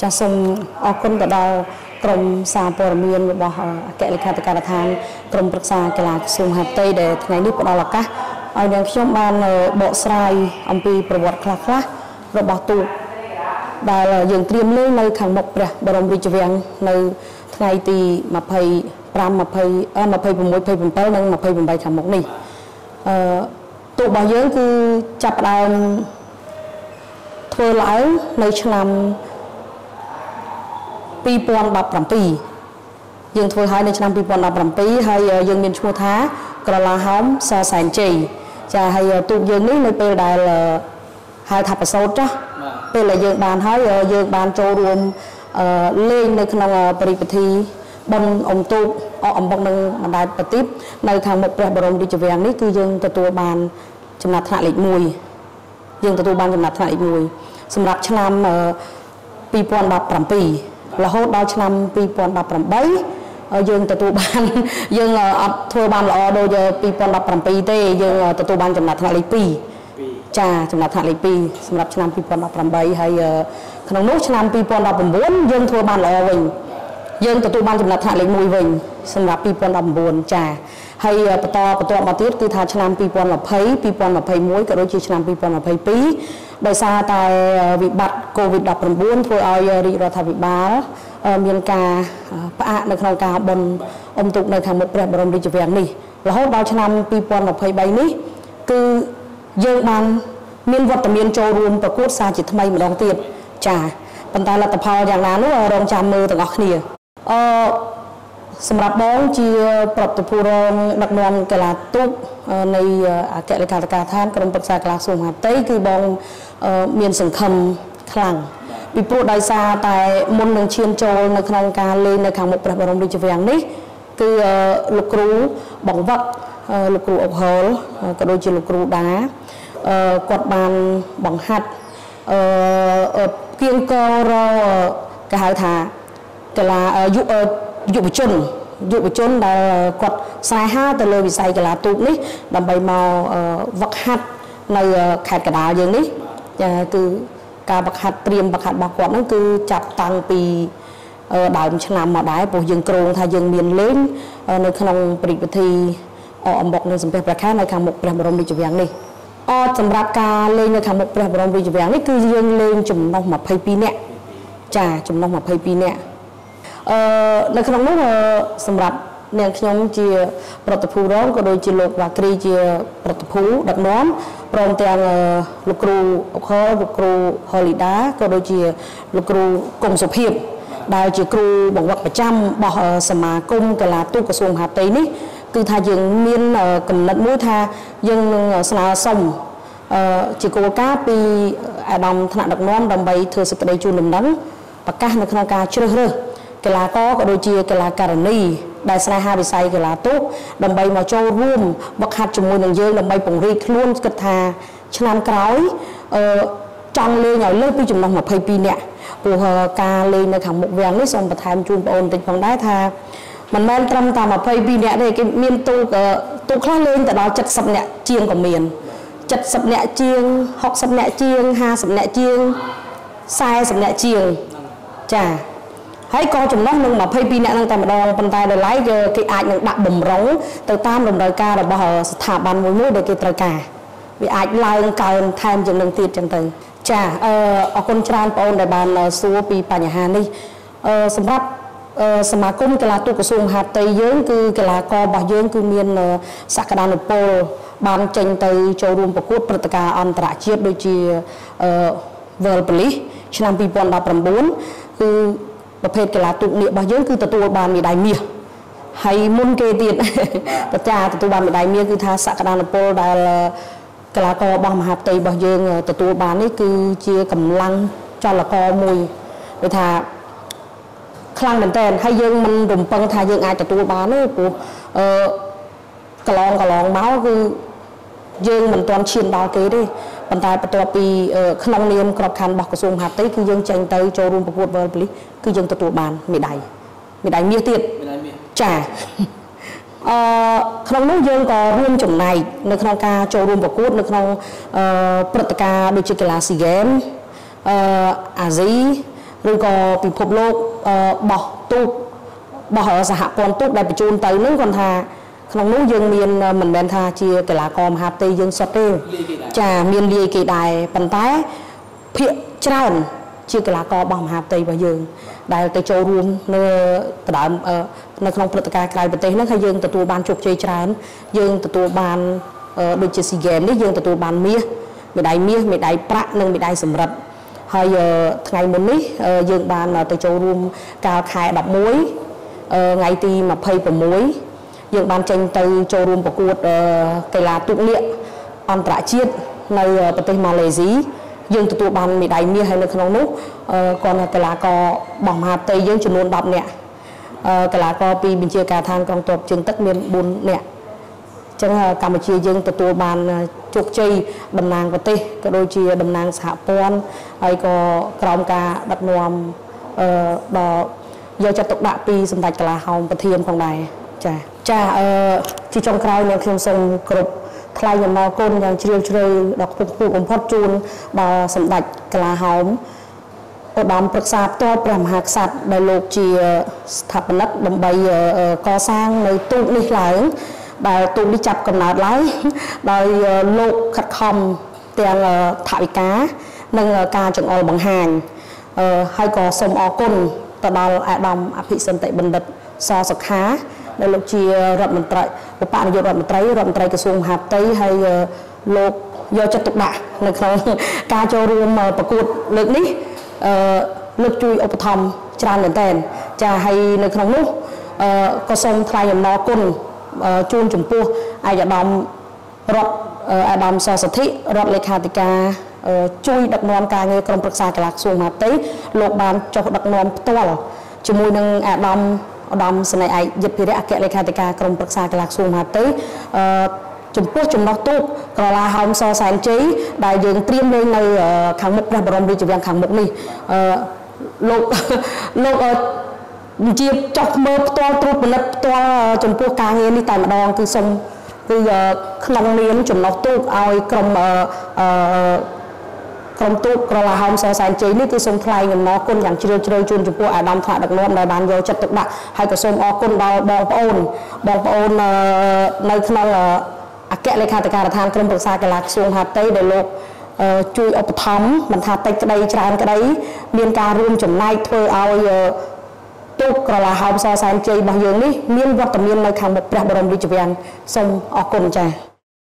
ចាសសូមអរគុណទៅដល់ក្រមសារព័ត៌មានរបស់អគ្គលេខាធិការដ្ឋានក្រមប្រឹក្សាកីឡាក្រសួងហាផ្ទៃដែលថ្ងៃនេះផ្ដល់ឱកាសឲ្យនាងខ្ញុំបានបកស្រាយអំពីប្រវត្តិខ្លះៗរបស់ទូកដែលយើងត្រៀមលេងនៅខាងមុខព្រះបរមរាជវាំងនៅថ្ងៃទី25 20 26 27និង28ខាងមុខនេះអឺទូករបស់យើងគឺចាប់ផ្ដើមធ្វើឡើងនៅឆ្នាំ 2017យើងធ្វើហើយនៅឆ្នាំ2017ហើយយើងមានឈ្មោះថាក្រឡាហោមសសែនជ័យចាហើយទូកយើងនេះនៅពេលដែលហៅថាប្រសូតចាពេលដែលយើងបានហើយយើងបានចូលរួមលេងនៅក្នុងបរិបទិបុណ្យអុំទូកអអំបុកនឹងបណ្ដាប្រទីបនៅខាងមុខព្រះបរមរាជវាំងនេះគឺយើងទទួលបានចំណាត់ថ្នាក់លេខ1យើងទទួលបានចំណាត់ថ្នាក់លេខ1សម្រាប់ឆ្នាំ2017 រហូតដល់ឆ្នាំ2018យើងទទួលបានយើងអត់ធ្វើបានល្អដូច2017ទេយើងទទួលបានចំណាត់ថ្នាក់លេខ2ចាចំណាត់ថ្នាក់លេខ2សម្រាប់ឆ្នាំ2018ហើយក្នុងនោះឆ្នាំ2019យើងធ្វើបានល្អវិញយើងទទួលបានចំណាត់ថ្នាក់លេខ1វិញសម្រាប់2019ចាហើយបន្តបន្តមកទៀតគឺថាឆ្នាំ2020 2021ក៏ដូចជាឆ្នាំ2022 ដោយសារតែវិបត្តិ COVID-19 ធ្វើឲ្យរាជរដ្ឋាភិបាលមានការផ្អាកនៅក្នុងការបន់អុំទូកនៅខាងមុខព្រះបរមរាជវាំងនេះរហូតដល់ឆ្នាំ2023នេះគឺយើងបានមានវត្តមានចូលរួមប្រកួតសារជាថ្មីម្ដងទៀតចាប៉ុន្តែលទ្ធផលយ៉ាងណានោះរងចាំមើលទាំងអស់គ្នាអឺសម្រាប់បងជាប្រតិភូរងដឹកនាំកីឡាទូកនៃអគ្គលេខាធិការឋានក្រមប្រឹក្សាកីឡាសួងមហាផ្ទៃគឺបង មានសង្ឃឹមខ្លាំងពីព្រោះដោយសារតែមុននឹងឈានចូលនៅក្នុងការលេងនៅខាងមុខព្រះបរមរាជវាំងនេះគឺលោកគ្រូបង្វឹកលោកគ្រូអុកហលក៏ដូចជាលោកគ្រូដាគាត់បានបង្ហាត់អឺគៀងករគេហៅថាកីឡាយុយុវជនយុវជនដែលគាត់ស្នេហាទៅលើវិស័យកីឡាទូកនេះដើម្បីមកវឹកហាត់នៅខេត្តកដាលយើងនេះ គឺការវឹកហាត់ត្រៀមវឹកហាត់របស់គាត់ហ្នឹងគឺចាប់តាំងពីដើមឆ្នាំមកដែរព្រោះយើងក្រងថាយើងមានលេងនៅក្នុងព្រឹត្តិពិធីអអំបុកនៅសំពះព្រះខែនៅខាងមុខព្រះបរមរាជវាំងនេះអសម្រាប់ការលេងនៅខាងមុខព្រះបរមរាជវាំងនេះគឺយើងលេងចំណុះ22នាក់ចាចំណុះ22នាក់អឺនៅក្នុងនោះសម្រាប់ នាងខ្ញុំជាប្រតិភូរងក៏ដូចជាលោកវ៉ាគ្រីជាប្រតិភូដឹកនាំព្រមទាំងលោកគ្រូអុកហលលោកគ្រូហូលីដាក៏ដូចជាលោកគ្រូកុងសុភាពដែលជាគ្រូបង្វឹកប្រចាំរបស់សមាគមកីឡាទូកក្រសួងមហាផ្ទៃនេះគឺថាយើងមានកំណត់មួយថាយើងនឹងស្នើសុំជាគោលការណ៍ពីអាដាមថ្នាក់ដឹកនាំដើម្បីធ្វើសេចក្តីជូនដំណឹងប្រកាសនៅក្នុងការជ្រើសរើសកីឡាករក៏ដូចជាកីឡាការិនី ដែលស្នេហាវិស័យកីឡាទូកដើម្បីមកចូលរួមវឹកហាត់ជាមួយនឹងយើងដើម្បីពង្រីកខ្លួនគិតថាឆ្នាំក្រោយអឺចង់លេងឲ្យលើសពីចំណុះ22នាក់ព្រោះការលេងនៅខាងមុខវាំងនេះសូមបន្ថែមជូនបងអូនបន្តិចផងដែរថាមិនមែនត្រឹមតែ22នាក់ទេគេមានទូកទូកខ្លះលេងទៅដល់70នាក់ជាងក៏មាន70នាក់ជាង60នាក់ជាង50នាក់ជាង40នាក់ជាងចា ហើយក៏ចំណុះនឹង22អ្នកនឹងតែម្ដងប៉ុន្តែដល់ឡៃគេអាចនឹងដាក់បំរុងទៅតាមតម្រូវការរបស់ស្ថាប័នមួយមួយដែលគេត្រូវការវាអាចឡើងកើនថែមជាងនឹងទៀតចឹងទៅចាអឺអរគុណច្រើនបងអូនដែលបានសួរពីបញ្ហានេះអឺសម្រាប់សមាគមកីឡាទូកក្រសួងមហាផ្ទៃយើងគឺកីឡាកររបស់យើងគឺមានសក្តានុពលបានចេញទៅចូលរួមប្រកួតព្រឹត្តិការណ៍អន្តរជាតិដូចជា World Police ឆ្នាំ2019គឺ ប្រភេទកីឡាទូកនាគរបស់យើងគឺទទួលបានមេដាយមាសហើយមុនគេទៀតប្រចាទទួលបានមេដាយមាសគឺថាសក្តានុពលដែលកីឡាកររបស់មហាផ្ទៃរបស់យើងទទួលបាននេះគឺជាកម្លាំងចលករមួយដូចថាខ្លាំងមែនតើហើយយើងមិនរំពឹងថាយើងអាចទទួលបានទេព្រោះអឺកន្លងកន្លងមកគឺ យើងមិនទាន់ឈានដល់គេទេប៉ុន្តែបន្ទាប់ពីក្នុងនាមក្របខ័ណ្ឌរបស់ក្រសួងមហាផ្ទៃគឺយើងចេញទៅចូលរួមប្រកួត World Police គឺយើងទទួលបានមេដាយមេដាយមាសទៀតមេដាយមាសចាអឺក្នុងនោះយើងក៏រួមចំណែកនៅក្នុងការចូលរួមប្រកួត នៅក្នុងអឺព្រឹត្តិការណ៍ដូចជាកីឡា SEA Games អឺអាស៊ីឬក៏ពិភពលោកបោះទូកបោះសហព័ន្ធទូកដែលបញ្ជូនទៅនឹងគាត់ថា ក្នុងនោះយើងមានមិនមែនថាជាកីឡាករមហាផ្ទៃយើងសុទ្ធទេចាមានលាយគេដែរប៉ុន្តែភាកច្រើនជាកីឡាករបោះមហាផ្ទៃរបស់យើង ដែលទៅចូលរួមនៅដដើមនៅក្នុងព្រឹត្តិការណ៍ក្រៅប្រទេសហ្នឹងហើយយើងទទួលបានជោគជ័យច្រើន យើងទទួលបានដូចជា SEA Games នេះយើងទទួលបានមាសមេដាយមាសមេដាយប្រាក់និងមេដាយសំរឹទ្ធហើយថ្ងៃមុននេះយើងបានទៅចូលរួមកាលខែ11ថ្ងៃទី26 យើងបានចេញទៅចូលរួមប្រកួតកីឡាទូកនាគអន្តរជាតិនៅប្រទេសម៉ាឡេស៊ីយើងទទួលបានមេដាយមាសហើយនៅក្នុងនោះគាត់ថាកីឡាករបោះមហាផ្ទៃយើងចំនួន10នាក់កីឡាករពីបញ្ជាការឋានកងទ័ពជើងទឹកមាន4នាក់ចឹងកម្ពុជាយើងទទួលបានជោគជ័យតំណាងប្រទេសក៏ដូចជាតំណាងសហព័ន្ធហើយក៏ក្រោមការដឹកនាំអឺដល់យកចិត្តទុកដាក់ពីសម្ដេចកលាហោមប្រធានផងដែរចា ចាអឺជាចុងក្រោយ నేను ខ្ញុំសូមគ្រប់ថ្លែងអំណរគុណយ៉ាងជ្រាលជ្រៅដល់ខ្ពស់ខ្ពស់បំផុតជូនដល់សម្ដេចកលាហោមឧត្តមប្រឹក្សាផ្ទាល់ព្រះមហាក្សត្រដែលលោកជាស្ថាបនិកដើម្បីកសាងនៅទូកនេះឡើងដែលទូកនេះចាប់កំណើតឡើងដោយលោកខិតខំទាំងថវិកានិងការចង្អុលបង្ហាញហើយក៏សូមអរគុណទៅដល់អាដាមអភិសន្តិបណ្ឌិតសសុខា ដែលលោកជារដ្ឋមន្ត្រីឧបនាយករដ្ឋមន្ត្រីរដ្ឋមន្ត្រីក្រសួងមហាផ្ទៃហើយលោកយកចិត្តទុកដាក់នៅក្នុងការចូលរួមប្រកួតលើកនេះអឺលោកជួយឧបត្ថម្ភច្រើនមែនទែនចាហើយនៅក្នុងនោះអឺក៏សូមថ្លែងអំណរគុណជូនចំពោះអាយដាមរដ្ឋអាដាមសសទ្ធិរដ្ឋលេខាធិការជួយដឹកនាំការងារក្រុមប្រឹក្សាកីឡាក្រសួងមហាផ្ទៃលោកបានចុះដឹកនាំផ្ទាល់ជាមួយនឹងអាដាម ឧត្តមសេនីយ៍ឯកយុទ្ធភិរិយអគ្គលេខាធិការក្រុមប្រឹក្សាកីឡាក្រសួងមហាផ្ទៃអឺចំពោះចំណោះទូកក្រឡាហោមសសែនជ័យដែលយើងត្រៀមលេងនៅខាងមុខព្រះបរមរាជវាំងខាងមុខនេះអឺលោកលោកបញ្ជាចោះមើលផ្ទាល់ត្រួតពិនិត្យផ្ទាល់ចំពោះការងារនេះតែម្ដងគឺសូមគឺក្នុងនាមចំណោះទូកឲ្យក្រុមអឺ ក្រុមទូកក្រឡាហោមសសែនជ័យនេះគឺសូមថ្លែងអំណរគុណយ៉ាងជ្រាលជ្រៅជូនចំពោះអាដាមថ្នាក់ដឹកនាំដែលបានយកចិត្តទុកដាក់ហើយក៏សូមអរគុណដល់បងប្អូនបងប្អូននៅក្នុងអគ្គលេខាធិការដ្ឋានក្រុមប្រឹក្សាកីឡាក្រសួងហាតៃដែលលោកជួយឧបត្ថម្ភមិនថាតិចក្តីច្រើនក្តីមានការរួមចំណែកធ្វើឲ្យទូកក្រឡាហោមសសែនជ័យរបស់យើងនេះមានវត្តមាននៅខាងមុខព្រះបរមរាជវាំងសូមអរគុណចា៎